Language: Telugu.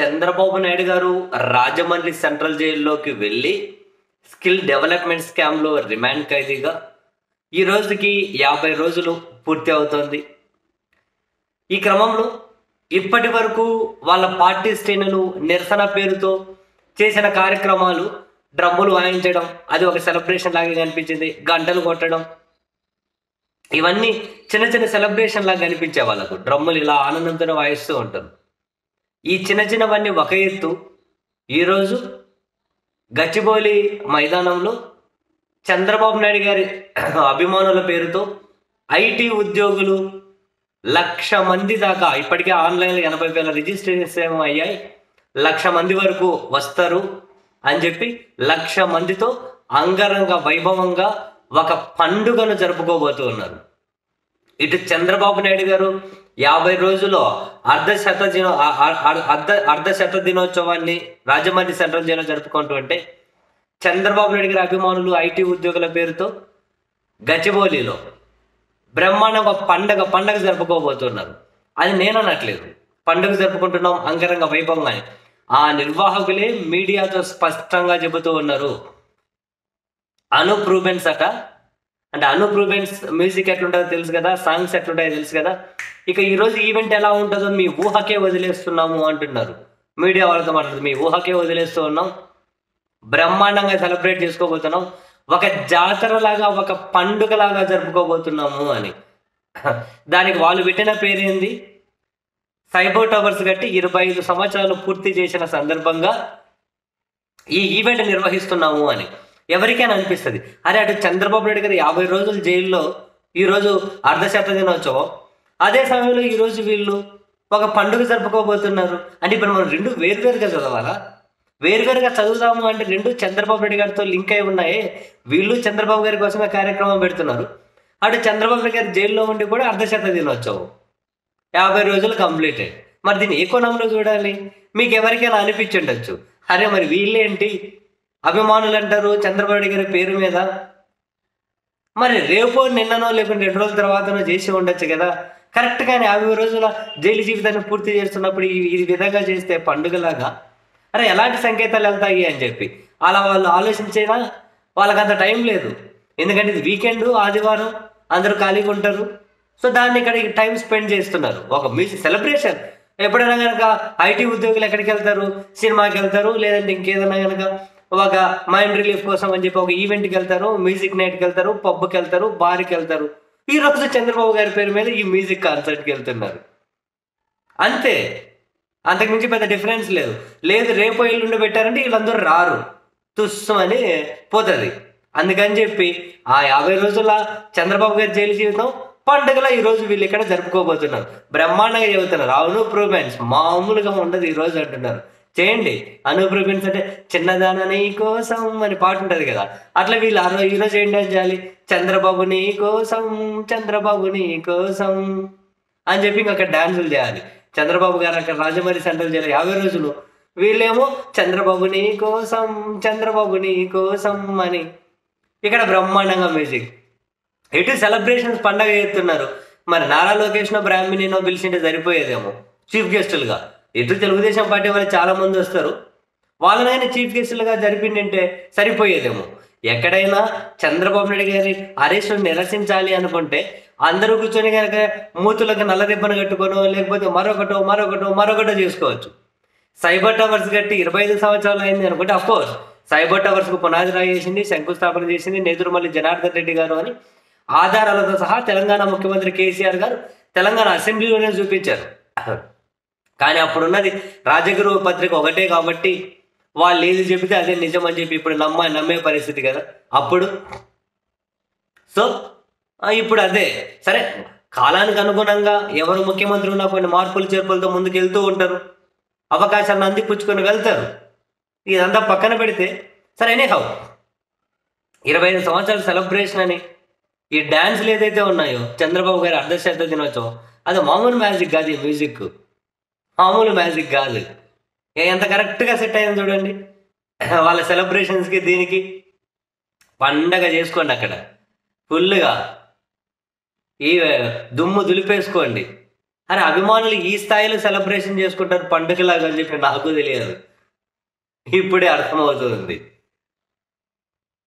చంద్రబాబు నాయుడు గారు రాజమండ్రి సెంట్రల్ జైల్లోకి వెళ్ళి స్కిల్ డెవలప్మెంట్ స్కామ్లో రిమాండ్ ఖైదీగా ఈ రోజుకి యాభై రోజులు పూర్తి అవుతోంది. ఈ క్రమంలో ఇప్పటి వరకు వాళ్ళ పార్టీ శ్రేణులు నిరసన పేరుతో చేసిన కార్యక్రమాలు డ్రమ్ములు వాయించడం అది ఒక సెలబ్రేషన్ లాగా కనిపించింది. గంటలు కొట్టడం. ఇవన్నీ చిన్న చిన్న సెలబ్రేషన్ లాగా కనిపించే వాళ్ళకు డ్రమ్ములు ఇలా ఆనందంతో వాయిస్తూ ఉంటారు. ఈ చిన్న చిన్నవన్నీ ఒక ఎత్తు. ఈరోజు గచ్చిబౌలి మైదానంలో చంద్రబాబు నాయుడు గారి అభిమానుల పేరుతో ఐటీ ఉద్యోగులు లక్ష మంది దాకా ఇప్పటికే ఆన్లైన్లో ఎనభై వేల రిజిస్ట్రేషన్ ఏమో అయ్యాయి. లక్ష మంది వరకు వస్తారు అని చెప్పి లక్ష మందితో అంగరంగ వైభవంగా ఒక పండుగను జరుపుకోబోతూ ఉన్నారు ఇటు చంద్రబాబు నాయుడు గారు యాభై రోజుల్లో అర్ధ శత దినో అర్ధ అర్ధ శత దినోత్సవాన్ని రాజమండ్రి సెంట్రల్ జైల్లో జరుపుకుంటూ ఉంటే చంద్రబాబు నాయుడు గారి అభిమానులు ఐటీ ఉద్యోగుల పేరుతో గచ్చిబౌలిలో బ్రహ్మాండంగా ఒక పండగ పండగ జరుపుకోబోతున్నారు. అది నేను అనట్లేదు. పండుగ జరుపుకుంటున్నాం అంగరంగ వైభవంగా ఆ నిర్వాహకులే మీడియాతో స్పష్టంగా చెబుతూ ఉన్నారు. అనూప్ రూబెన్స్ అట అంటే అనూప్ రూబెన్స్ మ్యూజిక్ ఎట్లుంటుందో తెలుసు కదా సాంగ్స్ ఎట్లుంటాయో తెలుసు కదా. ఇక ఈ రోజు ఈవెంట్ ఎలా ఉంటుందో మీ ఊహకే వదిలేస్తున్నాము అంటున్నారు. మీడియా వాళ్ళతో మాట్లాడుతుంది మీ ఊహకే వదిలేస్తూ ఉన్నాం బ్రహ్మాండంగా సెలబ్రేట్ చేసుకోబోతున్నాం. ఒక జాతర లాగా ఒక పండుగ లాగా జరుపుకోబోతున్నాము అని. దానికి వాళ్ళు పెట్టిన పేరేంది సైబర్ టవర్స్ కట్టి ఇరవై ఐదు సంవత్సరాలు పూర్తి చేసిన సందర్భంగా ఈ ఈవెంట్ నిర్వహిస్తున్నాము అని. ఎవరికైనా అనిపిస్తుంది. అరే అటు చంద్రబాబు నాయుడు గారు యాభై రోజులు జైల్లో ఈరోజు అర్ధశత దినోత్సవం. అదే సమయంలో ఈరోజు వీళ్ళు ఒక పండుగ జరుపుకోబోతున్నారు. అంటే ఇప్పుడు మనం రెండు వేరువేరుగా చదవాలా? వేరువేరుగా చదువుదాము అంటే రెండు చంద్రబాబు నాయుడు గారితో లింక్ అయి ఉన్నాయి. వీళ్ళు చంద్రబాబు గారి కోసమే కార్యక్రమం పెడుతున్నారు. అటు చంద్రబాబు గారి జైల్లో ఉండి కూడా అర్ధశత దినోత్సవం. యాభై రోజులు కంప్లీట్. మరి దీన్ని ఏ కోణంలో చూడాలి? మీకు ఎవరికైనా అనిపించుండొచ్చు. అరే మరి వీళ్ళేంటి? అభిమానులు అంటారు చంద్రబాబు గారి పేరు మీద. మరి రేపో నిన్ననో లేకుంటే రెండు రోజుల తర్వాతనో చేసి ఉండొచ్చు కదా. కరెక్ట్ కానీ యాభై రోజుల జైలు జీవితాన్ని పూర్తి చేస్తున్నప్పుడు ఈ ఈ విధంగా చేస్తే పండుగలాగా. అరే ఎలాంటి సంకేతాలు వెళ్తాయి అని చెప్పి. అలా వాళ్ళు ఆలోచించేనా? వాళ్ళకి అంత టైం లేదు. ఎందుకంటే ఇది వీకెండ్ ఆదివారం అందరూ ఖాళీగా ఉంటారు. సో దాన్ని ఇక్కడ టైం స్పెండ్ చేస్తున్నారు. ఒక మ్యూజిక్ సెలబ్రేషన్. ఎప్పుడైనా కనుక ఐటీ ఉద్యోగులు ఎక్కడికి వెళ్తారు? సినిమాకి వెళ్తారు? లేదంటే ఇంకేదైనా కనుక ఒక మైండ్ రిలీఫ్ కోసం అని చెప్పి ఒక ఈవెంట్కి వెళ్తారు మ్యూజిక్ నైట్కి వెళ్తారు పబ్కి వెళ్తారు బార్కి వెళ్తారు. ఈ రోజు చంద్రబాబు గారి పేరు మీద ఈ మ్యూజిక్ కాన్సర్ట్కి వెళ్తున్నారు. అంతే. అంతకుమించి పెద్ద డిఫరెన్స్ లేదు. లేదు రేపు ఎల్లుండి పెట్టారంటే వీళ్ళందరూ రారు. తుస్సు అని పోతుంది. అందుకని చెప్పి ఆ యాభై రోజుల చంద్రబాబు గారి జైలు జీవితం పండుగలో ఈరోజు వీళ్ళు ఇక్కడ జరుపుకోబోతున్నారు. బ్రహ్మాండంగా చెబుతున్నారు అవును రూబెన్స్ మామూలుగా ఉండదు ఈరోజు అంటున్నారు. చేయండి. అనూప్ అంటే చిన్నదాన నీ కోసం అని పాట ఉంటుంది కదా. అట్లా వీళ్ళు ఆ రోజు ఈ రోజు ఏంటి అని చేయాలి చంద్రబాబు నీ కోసం చంద్రబాబు నీ కోసం అని చెప్పి ఇంకా అక్కడ డాన్సులు చేయాలి. చంద్రబాబు గారు అక్కడ రాజమౌళి సెంటర్ చేయాలి యాభై రోజులు. వీళ్ళేమో చంద్రబాబు నీ కోసం చంద్రబాబు నీ కోసం అని. ఇక్కడ బ్రహ్మాండంగా మ్యూజిక్. ఎటు సెలబ్రేషన్స్ పండగ చేస్తున్నారు. మరి నారా లోకేష్నో బ్రాహ్మిణినో పిలిచింటే సరిపోయేదేమో. చీఫ్ గెస్టులుగా. ఎటు తెలుగుదేశం పార్టీ వాళ్ళు చాలా మంది వస్తారు. వాళ్ళనైనా చీఫ్ గెస్టులుగా జరిపిండింటే సరిపోయేదేమో. ఎక్కడైనా చంద్రబాబు నాయుడు గారి అరెస్టు నిరసించాలి అనుకుంటే అందరూ కూర్చొని కనుక మూతులకు నల్ల రిబ్బన్ కట్టుకోను లేకపోతే మరొకటో మరొకటో మరొకటో చేసుకోవచ్చు. సైబర్ టవర్స్ కట్టి ఇరవై ఐదు సంవత్సరాలు అయింది అనుకుంటే అఫ్కోర్స్ సైబర్ టవర్స్కు పునాది రాయేసింది శంకుస్థాపన చేసింది నేదురుమల్లి జనార్దన్ రెడ్డి గారు అని ఆధారాలతో సహా తెలంగాణ ముఖ్యమంత్రి కేసీఆర్ గారు తెలంగాణ అసెంబ్లీలోనే చూపించారు. కానీ అప్పుడున్నది రాజగురు పత్రిక ఒకటే కాబట్టి వాళ్ళు ఏది చెబితే అదే నిజం అని చెప్పి ఇప్పుడు నమ్మ నమ్మే పరిస్థితి కదా. అప్పుడు? సో ఇప్పుడు అదే. సరే కాలానికి అనుగుణంగా ఎవరు ముఖ్యమంత్రి ఉన్నా కొన్ని మార్పులు చేర్పులతో ముందుకు వెళ్తూ ఉంటారు. అవకాశాలను అందిపుచ్చుకొని వెళ్తారు. ఇదంతా పక్కన పెడితే సరే అనే హౌ ఇరవై ఐదు సంవత్సరాల సెలబ్రేషన్ అని ఈ డ్యాన్స్లు ఏదైతే ఉన్నాయో చంద్రబాబు గారి అర్ధశ్రద్ధ దినోత్సవం అది మామూలు మ్యాజిక్ కాదు ఈ మ్యూజిక్ మామూలు మ్యాజిక్ కాదు. ఎంత కరెక్ట్గా సెట్ అయింది చూడండి. వాళ్ళ సెలబ్రేషన్స్కి దీనికి పండగ చేసుకోండి అక్కడ. ఫుల్గా ఈ దుమ్ము దులిపేసుకోండి. అరే అభిమానులు ఈ స్థాయిలో సెలబ్రేషన్ చేసుకుంటారు పండుగలాగా అని చెప్పి నాకు తెలియదు. ఇప్పుడే అర్థమవుతుంది.